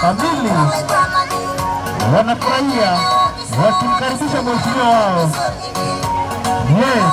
kamili wanafurahia wakimkaribisha mheshimiwa wao. Yes.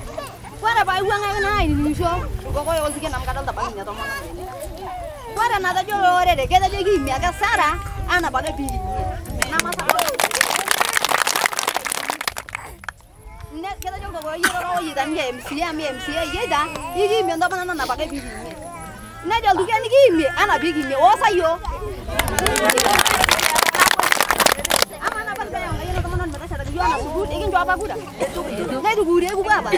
Ore paiwuang'aki naa aininisho nkokoyo oltikana amu kadolita mpaka ninye tomononi ene. Ore enatejo olorere ketejo kiimie ake Sara anaa bado piikimie. Ketejo nkokoyo yiororo oyeita mie MCA mie MCA yeita ikiimie ntomononi anaa bado piikimie. Nejo oltikana kiimie anaa piikimie oosa yiok. Ama nabal peyie enkayiolo tomononi meteshetaki yiok ena sukuul ikincho apa kura. Neitukuurei kupuo aapal.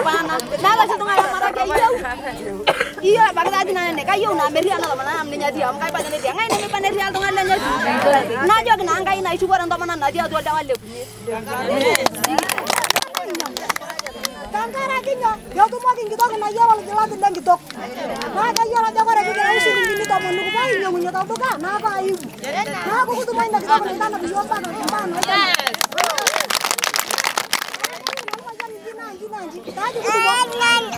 iya pakai tadi nanya kayu na beri anak mana nam nanya dia mungkin pada dia ngai nih pada dia tuh nanya dia nah juga nang kai nai coba orang teman nanya dia tuh ada wali Kankara kinya, ya tuh mau kita kena ya walau jelas tentang gitu. Nah kayu lah jago dari kita usir ini tamu nuk bayi yang punya tahu kan, nah apa ayu? Nah aku tuh main dari kita kita nabi siapa nabi pan. Yes. Kita juga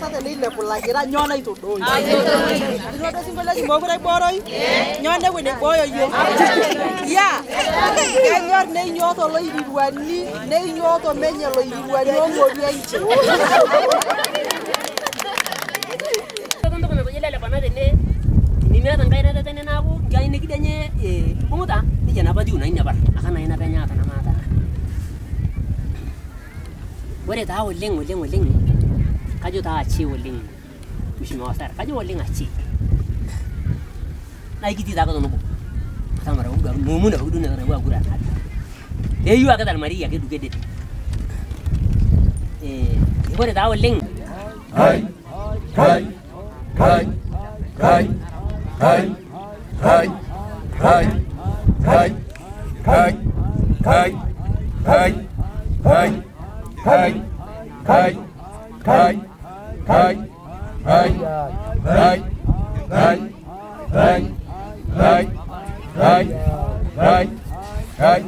sasa niilekulagira nyona itodoi inodo sinkolio kimokure boroi nyonde kune boyo yo ya kenyor neinyooto loirirwani neinyooto menye loirwani ong'oru enche tenimiata nkae retetene naaku nkiai nikidenye ibung'uta nija napatiu naina bar akanaina penyaata namaata ore taa oleng oleng oleng kajo taa achi oleng. Mheshimiwa Wasara kajo oleng achi. Na ikiti taa kono bo. Tamara uga mumuna kudu na na gura na. Eyu aka dal Maria ke duke det. Eh ore taa oleng Hai. Hai. Hai. Hai. Hai. Hai. Hai. Hai. Hai. Hai. Hai. Hai. Hai. Hai. Hai. Hai. Hai. Hai. Hai. Hai. Hai. Hai. Hai. Hai.